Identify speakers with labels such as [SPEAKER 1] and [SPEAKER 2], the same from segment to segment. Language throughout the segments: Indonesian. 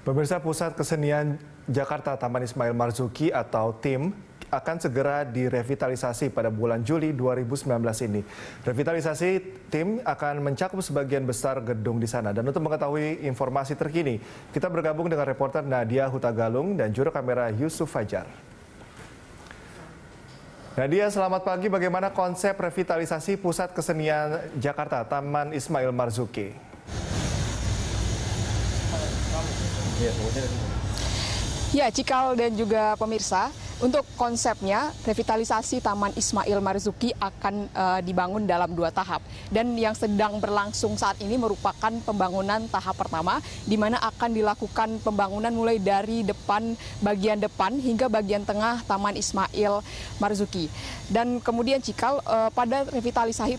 [SPEAKER 1] Pemirsa Pusat Kesenian Jakarta Taman Ismail Marzuki atau TIM akan segera direvitalisasi pada bulan Juli 2019 ini. Revitalisasi tim akan mencakup sebagian besar gedung di sana. Dan untuk mengetahui informasi terkini, kita bergabung dengan reporter Nadia Hutagalung dan juru kamera Yusuf Fajar. Nadia, selamat pagi. Bagaimana konsep revitalisasi Pusat Kesenian Jakarta Taman Ismail Marzuki?
[SPEAKER 2] Ya, Cikal dan juga pemirsa, untuk konsepnya, revitalisasi Taman Ismail Marzuki akan uh, dibangun dalam dua tahap. Dan yang sedang berlangsung saat ini merupakan pembangunan tahap pertama, di mana akan dilakukan pembangunan mulai dari depan bagian depan hingga bagian tengah Taman Ismail Marzuki. Dan kemudian Cikal, uh, pada revitalisasi,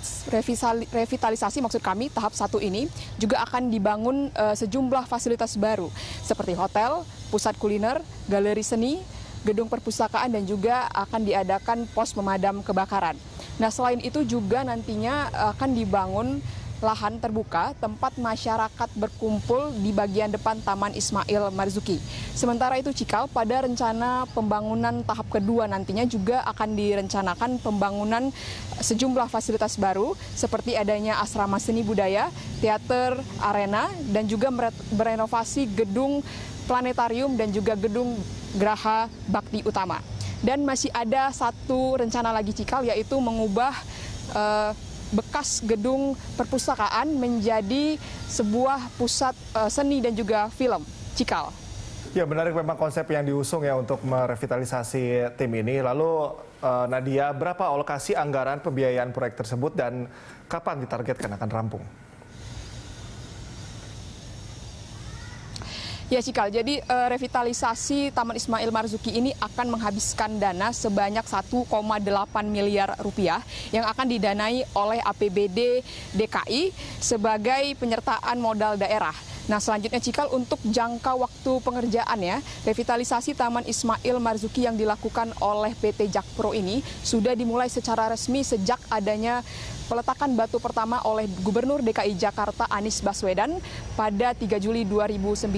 [SPEAKER 2] revitalisasi maksud kami tahap satu ini juga akan dibangun uh, sejumlah fasilitas baru, seperti hotel, pusat kuliner, galeri seni, gedung perpustakaan dan juga akan diadakan pos pemadam kebakaran. Nah, selain itu juga nantinya akan dibangun lahan terbuka tempat masyarakat berkumpul di bagian depan Taman Ismail Marzuki. Sementara itu Cikal pada rencana pembangunan tahap kedua nantinya juga akan direncanakan pembangunan sejumlah fasilitas baru seperti adanya asrama seni budaya, teater, arena dan juga merenovasi gedung planetarium dan juga gedung Geraha Bakti Utama. Dan masih ada satu rencana lagi Cikal yaitu mengubah uh, bekas gedung perpustakaan menjadi sebuah pusat uh, seni dan juga film Cikal.
[SPEAKER 1] Ya menarik memang konsep yang diusung ya untuk merevitalisasi tim ini. Lalu uh, Nadia, berapa alokasi anggaran pembiayaan proyek tersebut dan kapan ditargetkan akan rampung?
[SPEAKER 2] Ya Cikal, jadi uh, revitalisasi Taman Ismail Marzuki ini akan menghabiskan dana sebanyak 1,8 miliar rupiah yang akan didanai oleh APBD DKI sebagai penyertaan modal daerah. Nah selanjutnya Cikal untuk jangka waktu pengerjaan ya, revitalisasi Taman Ismail Marzuki yang dilakukan oleh PT Jakpro ini sudah dimulai secara resmi sejak adanya peletakan batu pertama oleh Gubernur DKI Jakarta Anies Baswedan pada 3 Juli 2019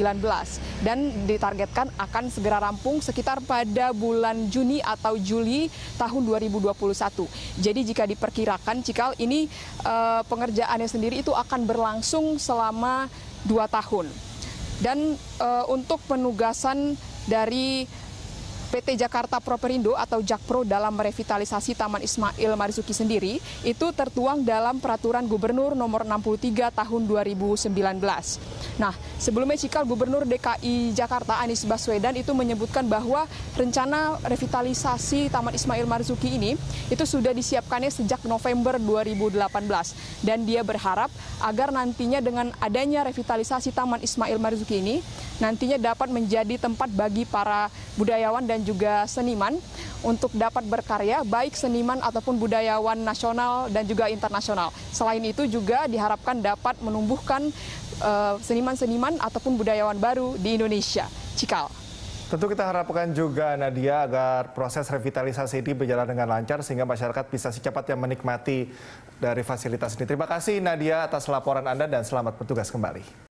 [SPEAKER 2] dan ditargetkan akan segera rampung sekitar pada bulan Juni atau Juli tahun 2021. Jadi jika diperkirakan Cikal ini uh, pengerjaannya sendiri itu akan berlangsung selama dua tahun. Dan uh, untuk penugasan dari PT Jakarta Properindo atau Jakpro dalam merevitalisasi Taman Ismail Marzuki sendiri itu tertuang dalam peraturan Gubernur nomor 63 tahun 2019. Nah, sebelumnya Cikal Gubernur DKI Jakarta Anies Baswedan itu menyebutkan bahwa rencana revitalisasi Taman Ismail Marzuki ini itu sudah disiapkannya sejak November 2018 dan dia berharap agar nantinya dengan adanya revitalisasi Taman Ismail Marzuki ini nantinya dapat menjadi tempat bagi para budayawan dan juga seniman untuk dapat berkarya baik seniman ataupun budayawan nasional dan juga internasional. Selain itu juga diharapkan dapat menumbuhkan eh, seniman-seniman uh, ataupun budayawan baru di Indonesia. Cikal.
[SPEAKER 1] Tentu kita harapkan juga Nadia agar proses revitalisasi ini berjalan dengan lancar sehingga masyarakat bisa secepatnya menikmati dari fasilitas ini. Terima kasih Nadia atas laporan Anda dan selamat bertugas kembali.